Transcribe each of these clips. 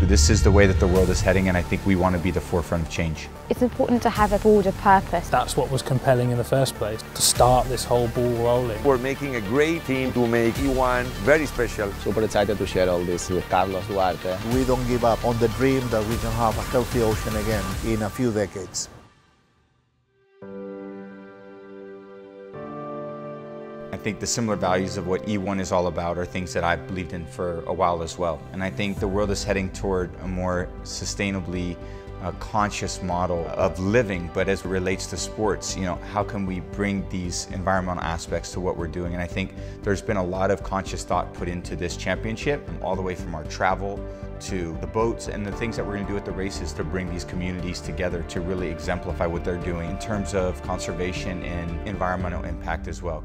This is the way that the world is heading and I think we want to be the forefront of change. It's important to have a broader purpose. That's what was compelling in the first place, to start this whole ball rolling. We're making a great team to make E1 very special. Super excited to share all this with Carlos Duarte. We don't give up on the dream that we can have a healthy ocean again in a few decades. Think the similar values of what E1 is all about are things that I've believed in for a while as well. And I think the world is heading toward a more sustainably uh, conscious model of living, but as it relates to sports, you know, how can we bring these environmental aspects to what we're doing? And I think there's been a lot of conscious thought put into this championship, all the way from our travel to the boats and the things that we're going to do at the races to bring these communities together to really exemplify what they're doing in terms of conservation and environmental impact as well.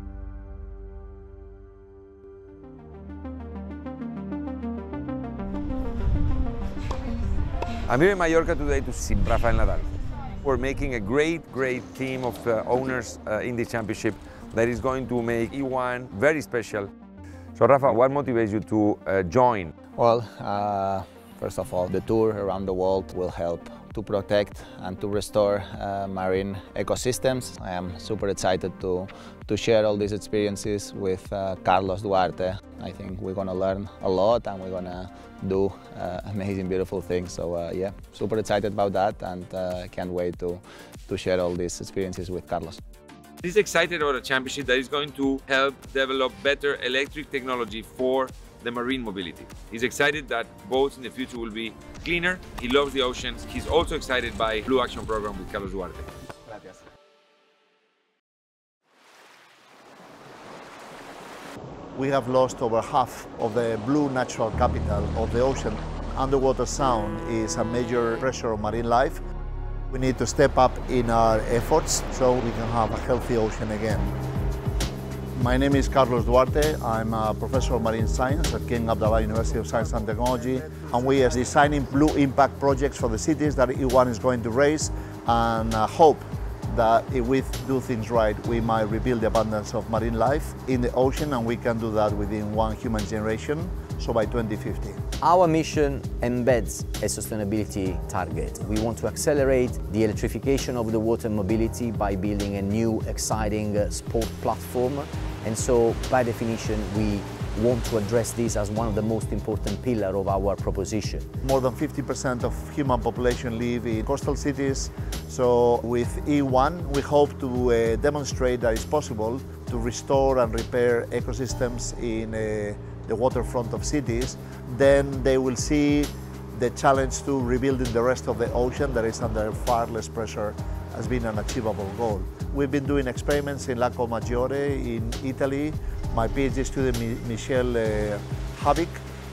I'm here in Mallorca today to see Rafael Nadal. We're making a great, great team of uh, owners uh, in the championship that is going to make E1 very special. So Rafa, what motivates you to uh, join? Well, uh, first of all, the tour around the world will help to protect and to restore uh, marine ecosystems. I am super excited to, to share all these experiences with uh, Carlos Duarte. I think we're going to learn a lot and we're going to do uh, amazing, beautiful things. So uh, yeah, super excited about that and uh, can't wait to, to share all these experiences with Carlos. He's excited about a championship that is going to help develop better electric technology for the marine mobility. He's excited that boats in the future will be cleaner. He loves the oceans. He's also excited by Blue Action Program with Carlos Duarte. Gracias. We have lost over half of the blue natural capital of the ocean. Underwater sound is a major pressure on marine life. We need to step up in our efforts so we can have a healthy ocean again. My name is Carlos Duarte. I'm a professor of marine science at King Abdullah University of Science and Technology. And we are designing blue impact projects for the cities that E1 is going to raise and uh, hope that if we do things right, we might rebuild the abundance of marine life in the ocean and we can do that within one human generation, so by 2050. Our mission embeds a sustainability target. We want to accelerate the electrification of the water mobility by building a new exciting uh, sport platform and so by definition we want to address this as one of the most important pillars of our proposition. More than 50% of human population live in coastal cities, so with E1 we hope to uh, demonstrate that it's possible to restore and repair ecosystems in uh, the waterfront of cities, then they will see the challenge to rebuilding the rest of the ocean that is under far less pressure has been an achievable goal. We've been doing experiments in Lago Maggiore in Italy. My PhD student Michelle uh, Havlik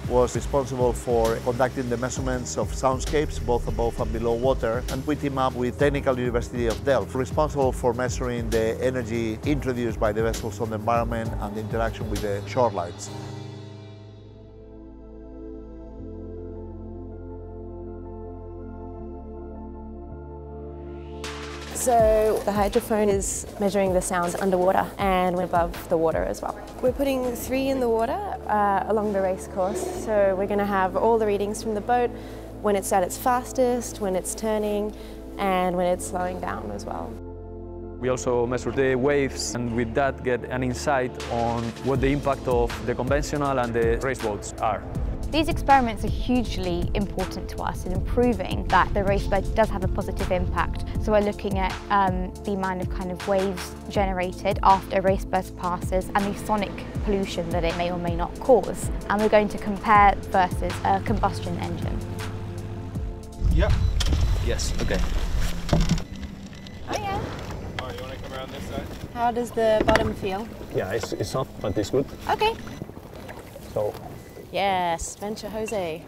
was responsible for conducting the measurements of soundscapes, both above and below water, and we team up with Technical University of Delft, responsible for measuring the energy introduced by the vessels on the environment and the interaction with the shorelines. So the hydrophone is measuring the sounds underwater and above the water as well. We're putting three in the water uh, along the race course. So we're going to have all the readings from the boat when it's at its fastest, when it's turning, and when it's slowing down as well. We also measure the waves and with that get an insight on what the impact of the conventional and the race boats are. These experiments are hugely important to us in improving that the RaceBird does have a positive impact. So we're looking at um, the amount of kind of waves generated after a RaceBird passes and the sonic pollution that it may or may not cause. And we're going to compare versus a combustion engine. Yep. Yes, okay. Oh yeah. Oh, you want to come around this side? How does the bottom feel? Yeah, it's, it's not, but it's good. Okay. So, Yes, Venture Jose.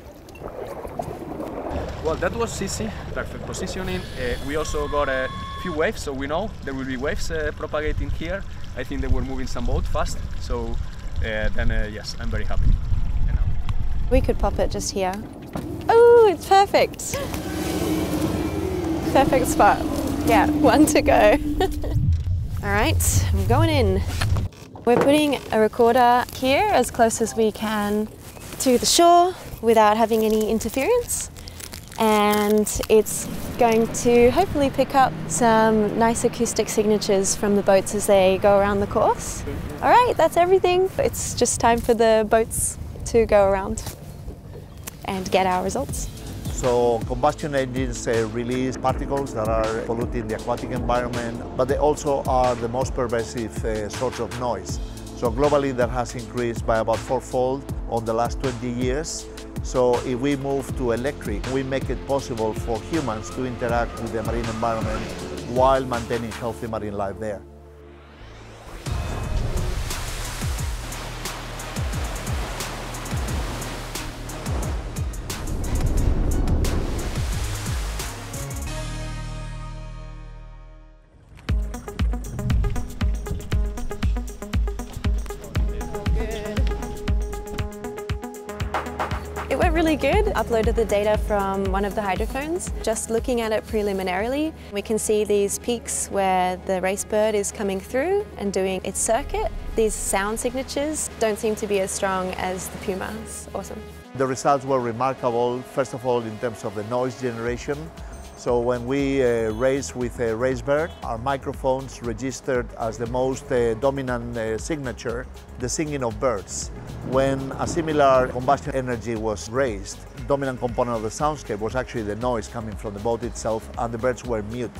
well, that was easy, perfect positioning. Uh, we also got a few waves, so we know there will be waves uh, propagating here. I think they were moving some boat fast, so uh, then uh, yes, I'm very happy. You know. We could pop it just here. Oh, it's perfect. Perfect spot. Yeah, one to go. All right, I'm going in. We're putting a recorder here as close as we can to the shore without having any interference and it's going to hopefully pick up some nice acoustic signatures from the boats as they go around the course. All right, that's everything. It's just time for the boats to go around and get our results. So combustion engines uh, release particles that are polluting the aquatic environment, but they also are the most pervasive uh, source of noise. So globally that has increased by about fourfold on the last 20 years. So if we move to electric, we make it possible for humans to interact with the marine environment while maintaining healthy marine life there. Went really good. Uploaded the data from one of the hydrophones. Just looking at it preliminarily, we can see these peaks where the race bird is coming through and doing its circuit. These sound signatures don't seem to be as strong as the Puma. It's awesome. The results were remarkable, first of all in terms of the noise generation. So when we uh, race with a race bird, our microphones registered as the most uh, dominant uh, signature the singing of birds. When a similar combustion energy was raised, dominant component of the soundscape was actually the noise coming from the boat itself and the birds were mute.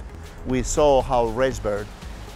We saw how race bird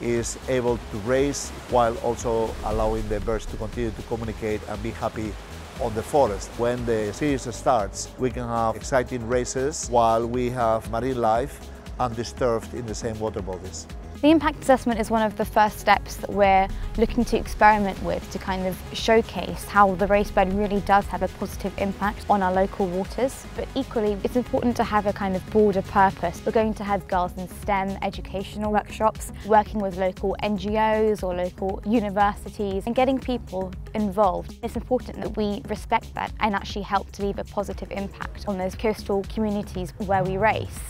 is able to race while also allowing the birds to continue to communicate and be happy on the forest. When the series starts, we can have exciting races while we have marine life undisturbed in the same water bodies. The impact assessment is one of the first steps that we're looking to experiment with to kind of showcase how the race bird really does have a positive impact on our local waters. But equally, it's important to have a kind of broader purpose. We're going to have girls in STEM educational workshops, working with local NGOs or local universities and getting people involved. It's important that we respect that and actually help to leave a positive impact on those coastal communities where we race.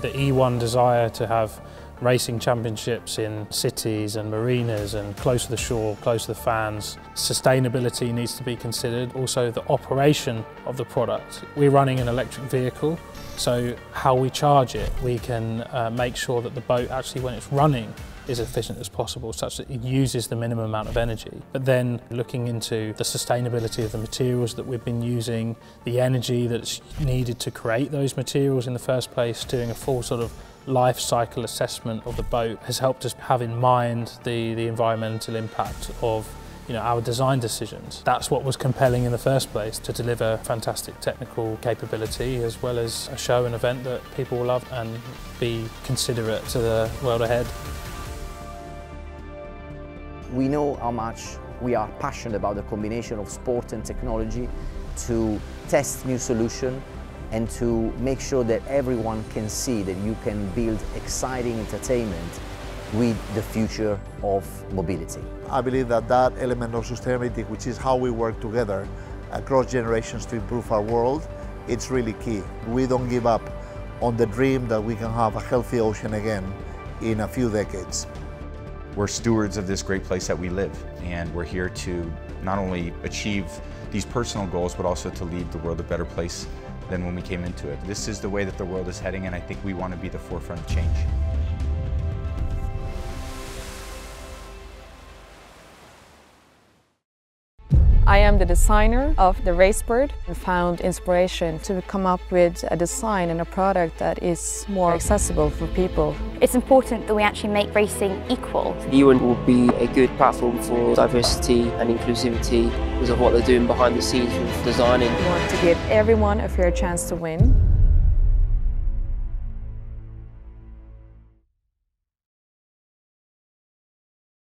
The E1 desire to have racing championships in cities and marinas and close to the shore, close to the fans. Sustainability needs to be considered. Also the operation of the product. We're running an electric vehicle, so how we charge it, we can uh, make sure that the boat actually when it's running as efficient as possible such that it uses the minimum amount of energy. But then looking into the sustainability of the materials that we've been using, the energy that's needed to create those materials in the first place, doing a full sort of life cycle assessment of the boat has helped us have in mind the, the environmental impact of you know, our design decisions. That's what was compelling in the first place, to deliver fantastic technical capability as well as a show and event that people will love and be considerate to the world ahead. We know how much we are passionate about the combination of sport and technology to test new solutions and to make sure that everyone can see that you can build exciting entertainment with the future of mobility. I believe that that element of sustainability, which is how we work together across generations to improve our world, it's really key. We don't give up on the dream that we can have a healthy ocean again in a few decades. We're stewards of this great place that we live, and we're here to not only achieve these personal goals, but also to leave the world a better place than when we came into it. This is the way that the world is heading, and I think we want to be the forefront of change. I am the designer of the Racebird and found inspiration to come up with a design and a product that is more accessible for people. It's important that we actually make racing equal. E1 will be a good platform for diversity and inclusivity because of what they're doing behind the scenes with designing. We want to give everyone a fair chance to win